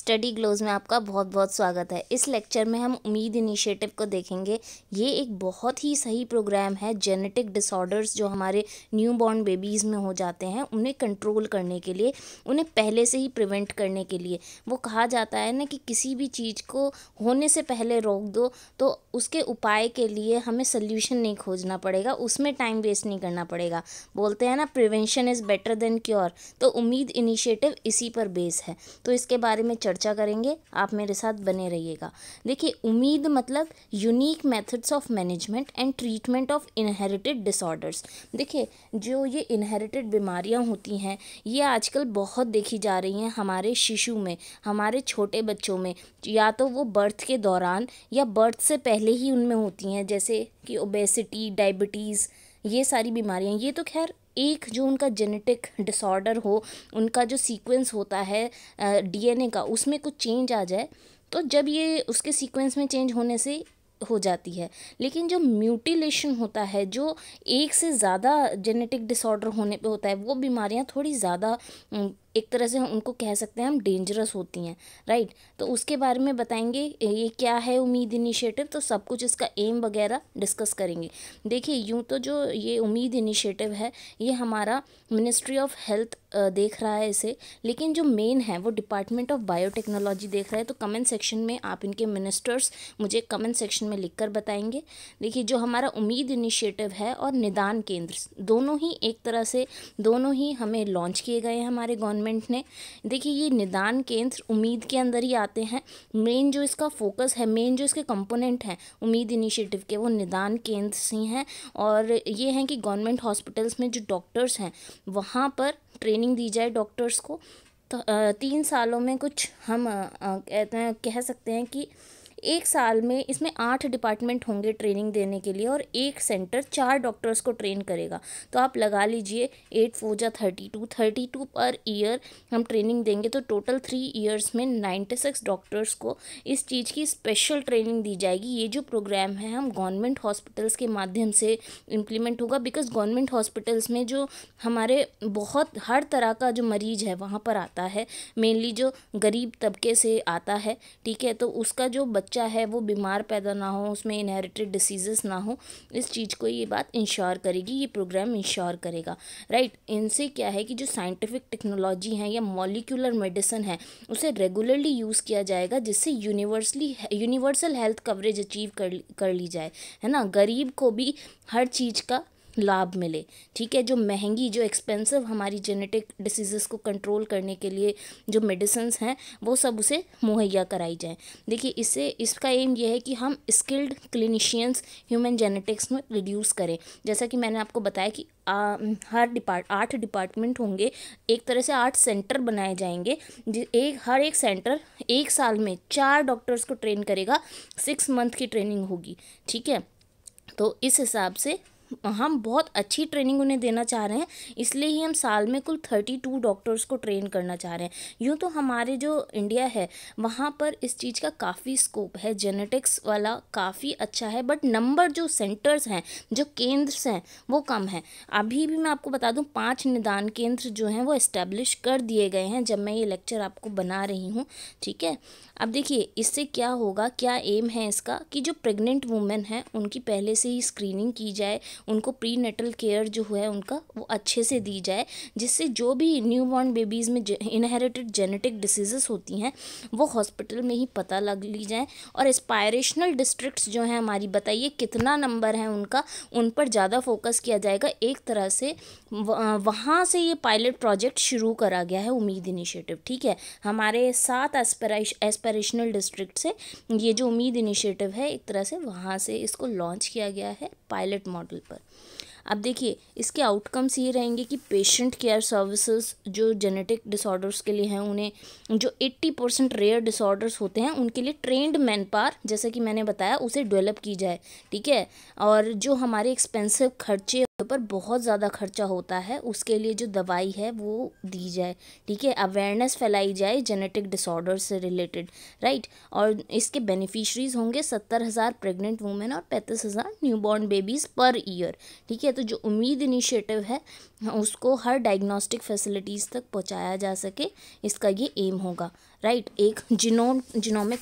Study glows में आपका बहुत बहुत स्वागत है। इस लेक्चर में हम उम्मीद इनिशिएटिव को देखेंगे। ये एक बहुत ही सही प्रोग्राम है जेनेटिक डिसऑर्डर्स जो हमारे न्यू बॉर्न बेबीज़ में हो जाते हैं, उन्हें कंट्रोल करने के लिए, उन्हें पहले से ही प्रिवेंट करने के लिए। वो कहा जाता है ना कि किसी भी चीज़ को होने से पहले रोक दो तो उसके उपाय के लिए हमें सल्यूशन नहीं खोजना पड़ेगा, उसमें टाइम वेस्ट नहीं करना पड़ेगा। बोलते हैं ना, prevention is better than cure तो उम्मीद इनिशिएटिव इसी पर बेस है। तो इसके बारे में करेंगे, आप मेरे साथ बने रहिएगा। देखिए, उम्मीद मतलब unique methods of management and treatment of inherited disorders देखिए, जो ये इनहेरिटेड बीमारियाँ होती हैं, ये आजकल बहुत देखी जा रही हैं हमारे शिशु में, हमारे छोटे बच्चों में। या तो वो बर्थ के दौरान या बर्थ से पहले ही उनमें होती हैं, जैसे कि ओबेसिटी डायबिटीज़ ये सारी बीमारियाँ। ये तो खैर एक जो उनका जेनेटिक डिसऑर्डर हो, उनका जो सीक्वेंस होता है डीएनए का, उसमें कुछ चेंज आ जाए तो जब ये उसके सीक्वेंस में चेंज होने से हो जाती है। लेकिन जो म्यूटिलेशन होता है, जो एक से ज़्यादा जेनेटिक डिसऑर्डर होने पे होता है, वो बीमारियाँ थोड़ी ज़्यादा एक तरह से हम उनको कह सकते हैं हम डेंजरस होती हैं राइट तो उसके बारे में बताएँगे, ये क्या है उम्मीद इनिशिएटिव तो सब कुछ इसका एम वगैरह डिस्कस करेंगे। देखिए, यूँ तो जो ये उम्मीद इनिशिएटिव है, ये हमारा मिनिस्ट्री ऑफ़ हेल्थ देख रहा है इसे, लेकिन जो मेन है, वो डिपार्टमेंट ऑफ़ बायोटेक्नोलॉजी देख रहा है तो कमेंट सेक्शन में आप इनके मिनिस्टर्स मुझे कमेंट सेक्शन में लिख कर बताएँगे। देखिए, जो हमारा उम्मीद इनिशिएटिव है और निदान केंद्र, दोनों ही एक तरह से, दोनों ही हमें लॉन्च किए गए हैं हमारे गवर्नमेंट गवर्नमेंट ने। देखिए, ये निदान केंद्र उम्मीद के अंदर ही आते हैं। मेन जो इसका फोकस है मेन जो इसके कंपोनेंट हैं, उम्मीद इनिशिएटिव के, वो निदान केंद्र से हैं और ये हैं कि गवर्नमेंट हॉस्पिटल्स में जो डॉक्टर्स हैं, वहाँ पर ट्रेनिंग दी जाए डॉक्टर्स को। तो तीन सालों में कुछ हम कहते हैं, कह सकते हैं कि एक साल में इसमें आठ डिपार्टमेंट होंगे ट्रेनिंग देने के लिए और एक सेंटर चार डॉक्टर्स को ट्रेन करेगा। तो आप लगा लीजिए एट फोर जा thirty two thirty two per year हम ट्रेनिंग देंगे तो टोटल थ्री ईयर्स में नाइन्टी सिक्स डॉक्टर्स को इस चीज़ की स्पेशल ट्रेनिंग दी जाएगी। ये जो प्रोग्राम है हम गवर्नमेंट हॉस्पिटल्स के माध्यम से इम्प्लीमेंट होगा बिकॉज़ गवर्नमेंट हॉस्पिटल्स में जो हमारे बहुत हर तरह का जो मरीज़ है वहाँ पर आता है। मेनली जो गरीब तबके से आता है, ठीक है तो उसका जो है, वो बीमार पैदा ना हो, उसमें इनहेरिटेड डिसीज़ ना हो, इस चीज़ को ये बात इंश्योर करेगी, ये प्रोग्राम इंश्योर करेगा। राइट इनसे क्या है कि जो साइंटिफिक टेक्नोलॉजी है या मॉलिक्यूलर मेडिसिन है, उसे रेगुलरली यूज़ किया जाएगा, जिससे universally universal health coverage achieve कर कर ली जाए। है ना? गरीब को भी हर चीज़ का लाभ मिले ठीक है? जो महँगी जो एक्सपेंसिव हमारी जेनेटिक डिसीज़ को कंट्रोल करने के लिए जो मेडिसिन हैं वो सब उसे मुहैया कराई जाए। देखिए इससे इसका एम ये है कि हम स्किल्ड क्लिनिशियंस ह्यूमन जेनेटिक्स में रिड्यूस करें। जैसा कि मैंने आपको बताया कि आ, हर डिपार्ट आठ डिपार्टमेंट होंगे एक तरह से आठ सेंटर बनाए जाएँगे एक हर एक सेंटर एक साल में चार डॉक्टर्स को ट्रेन करेगा सिक्स मंथ की ट्रेनिंग होगी ठीक है? तो इस हिसाब से हम बहुत अच्छी ट्रेनिंग उन्हें देना चाह रहे हैं, इसलिए ही हम साल में कुल थर्टी टू डॉक्टर्स को ट्रेन करना चाह रहे हैं। यूँ तो हमारे जो इंडिया है, वहाँ पर इस चीज़ का काफ़ी स्कोप है जेनेटिक्स वाला काफ़ी अच्छा है बट नंबर जो सेंटर्स हैं, जो केंद्र हैं, वो कम हैं। अभी भी मैं आपको बता दूँ, पाँच निदान केंद्र जो हैं, वो इस्टेब्लिश कर दिए गए हैं, जब मैं ये लेक्चर आपको बना रही हूँ, ठीक है? अब देखिए, इससे क्या होगा, क्या एम है इसका कि जो प्रेग्नेंट वुमेन है, उनकी पहले से ही स्क्रीनिंग की जाए, उनको प्री नेटल केयर जो है उनका, वो अच्छे से दी जाए, जिससे जो भी न्यू बॉर्न बेबीज़ में इनहेरिटेड जेनेटिक डिसीज़ होती हैं, वो हॉस्पिटल में ही पता लग ली जाए और एस्पायरेशनल डिस्ट्रिक्ट्स जो हैं हमारी, बताइए कितना नंबर है उनका, उन पर ज़्यादा फोकस किया जाएगा। एक तरह से वहाँ से ये पायलट प्रोजेक्ट शुरू करा गया है उम्मीद इनिशिएटिव ठीक है? हमारे सात एस्परेशनल डिस्ट्रिक्ट से, ये जो उम्मीद इनिशिएटिव है, एक तरह से वहाँ से इसको लॉन्च किया गया है पायलट मॉडल पर। अब देखिए, इसके आउटकम्स ये रहेंगे कि पेशेंट केयर सर्विसेज़ जो जेनेटिक डिसऑर्डर्स के लिए हैं, उन्हें जो 80 परसेंट रेयर डिसऑर्डर्स होते हैं, उनके लिए ट्रेंड मैन पार जैसे कि मैंने बताया, उसे डेवलप की जाए, ठीक है? और जो हमारे एक्सपेंसिव खर्चे पर बहुत ज़्यादा खर्चा होता है, उसके लिए जो दवाई है वो दी जाए। ठीक है अवेयरनेस फैलाई जाए जेनेटिक डिसऑर्डर से रिलेटेड राइट और इसके बेनिफिशरीज होंगे सत्तर हज़ार प्रेगनेंट वुमेन और पैंतीस हज़ार न्यूबॉर्न बेबीज़ पर ईयर ठीक है तो जो उम्मीद इनिशिएटिव है, उसको हर डायग्नोस्टिक फैसिलिटीज़ तक पहुँचाया जा सके, इसका ये एम होगा। राइट, एक जिनोम, जिनोमिक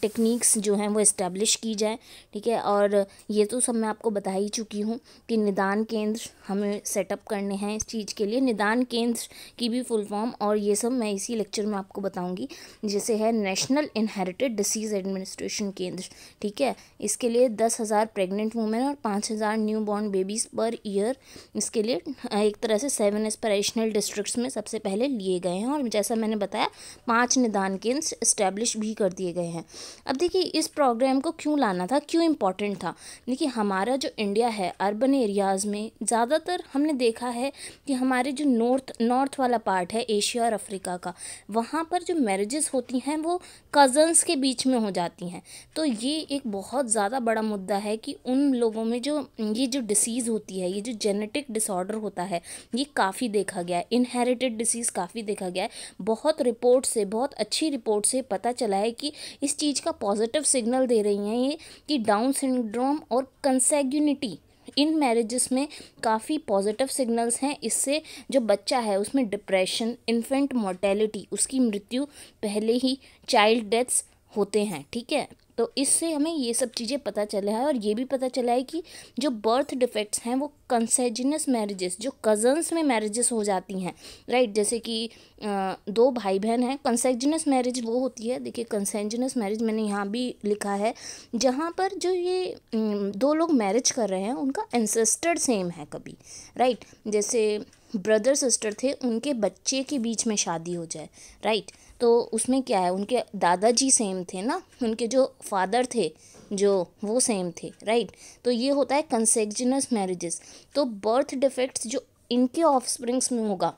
टेक्निक्स जो हैं वो इस्टेब्लिश की जाए, ठीक है? और ये तो सब मैं आपको बता ही चुकी हूँ कि निदान केंद्र हमें सेटअप करने हैं इस चीज़ के लिए। निदान केंद्र की भी फुल फॉर्म और ये सब मैं इसी लेक्चर में आपको बताऊँगी, जैसे है नेशनल इनहेरिटेड डिसीज़ एडमिनिस्ट्रेशन केंद्र, ठीक है? इसके लिए दस हज़ार प्रेगनेंट वुमेन और पाँच हज़ार new born babies per year, इसके लिए एक तरह से सेवन एस्परेशनल डिस्ट्रिक्ट्स में सबसे पहले लिए गए हैं। और जैसा मैंने बताया, पाँच निदान केंद्र इस्टेब्लिश भी कर दिए गए हैं। अब देखिए, इस प्रोग्राम को क्यों लाना था? क्यों इम्पोर्टेंट था? देखिए, हमारा जो इंडिया है अर्बन एरियाज़ में ज़्यादातर हमने देखा है कि हमारे जो नॉर्थ नॉर्थ वाला पार्ट है एशिया और अफ्रीका का, वहाँ पर जो मैरिजेस होती हैं, वो कज़न्स के बीच में हो जाती हैं। तो ये एक बहुत ज़्यादा बड़ा मुद्दा है कि उन लोगों में जो, ये जो डिसीज़ होती है, ये जो जेनेटिक डिसऑर्डर होता है, ये काफ़ी देखा गया है। इनहेरिटेड डिसीज़ काफ़ी देखा गया है। बहुत रिपोर्ट से, बहुत अच्छी रिपोर्ट से पता चला है कि इस चीज़ का पॉजिटिव सिग्नल दे रही हैं ये कि डाउन सिंड्रोम और कंसेग्यूनिटी, इन मैरिजेस में काफ़ी पॉजिटिव सिग्नल्स हैं। इससे जो बच्चा है, उसमें डिप्रेशन इन्फेंट मोर्टेलिटी उसकी मृत्यु पहले ही चाइल्ड डेथ्स होते हैं, ठीक है? तो इससे हमें ये सब चीज़ें पता चला है और ये भी पता चला है कि जो बर्थ डिफेक्ट्स हैं वो कंसेजिनस मैरिजेस जो कज़न्स में मैरिजेस हो जाती हैं राइट जैसे कि दो भाई बहन हैं कंसेजिनस मैरिज वो होती है। देखिए कंसेजिनस मैरिज मैंने यहाँ भी लिखा है, जहाँ पर जो ये दो लोग मैरिज कर रहे हैं, उनका एंसेस्टर सेम है कभी राइट जैसे ब्रदर सिस्टर थे, उनके बच्चे के बीच में शादी हो जाए राइट तो उसमें क्या है, उनके दादाजी सेम थे ना, उनके जो फादर थे, जो वो सेम थे राइट तो ये होता है कंसेगजनस मैरिजेस तो बर्थ डिफेक्ट्स जो इनके ऑफस्प्रिंग्स में होगा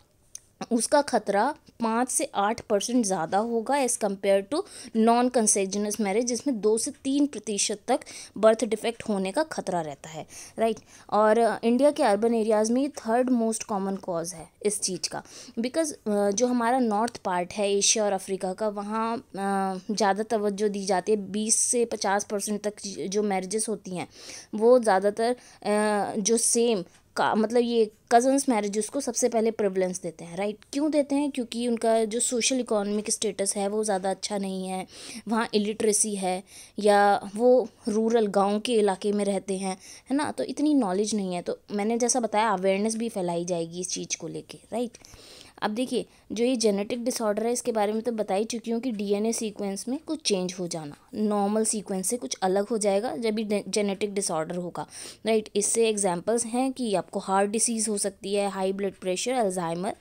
उसका खतरा पाँच से आठ परसेंट ज़्यादा होगा as compare to non consanguineous marriage जिसमें दो से तीन प्रतिशत तक बर्थ डिफेक्ट होने का खतरा रहता है राइट और इंडिया के अर्बन एरियाज़ में ये थर्ड मोस्ट कॉमन कॉज है इस चीज़ का। बिकॉज़ जो हमारा नॉर्थ पार्ट है एशिया और अफ्रीका का, वहाँ ज़्यादा तवज्जो दी जाती है, बीस से पचास परसेंट तक जो मैरिजेस होती हैं, वो ज़्यादातर जो सेम का मतलब ये कज़न्स मैरिज उसको सबसे पहले प्रिवलेंस देते हैं राइट क्यों देते हैं? क्योंकि उनका जो सोशल इकोनॉमिक स्टेटस है, वो ज़्यादा अच्छा नहीं है, वहाँ इलिट्रेसी है, या वो रूरल गाँव के इलाके में रहते हैं, है ना? तो इतनी नॉलेज नहीं है तो मैंने जैसा बताया अवेयरनेस भी फैलाई जाएगी इस चीज़ को लेके राइट अब देखिए, जो ये जेनेटिक डिसऑर्डर है, इसके बारे में तो बता ही चुकी हूँ कि डीएनए सीक्वेंस में कुछ चेंज हो जाना। नॉर्मल सीक्वेंस से कुछ अलग हो जाएगा जब भी जेनेटिक डिसऑर्डर होगा। राइट इससे एग्जांपल्स हैं कि आपको हार्ट डिसीज़ हो सकती है high blood pressure Alzheimer's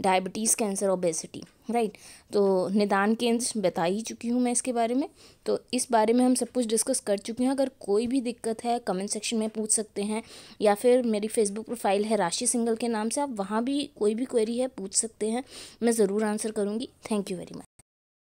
diabetes cancer obesity right तो निदान केंद्र बता ही चुकी हूँ मैं इसके बारे में। तो इस बारे में हम सब कुछ डिस्कस कर चुके हैं। अगर कोई भी दिक्कत है कमेंट सेक्शन में पूछ सकते हैं, या फिर मेरी फेसबुक प्रोफ़ाइल है राशि सिंगल के नाम से, आप वहाँ भी कोई भी क्वेरी है, पूछ सकते हैं। मैं ज़रूर आंसर करूँगी। Thank you very much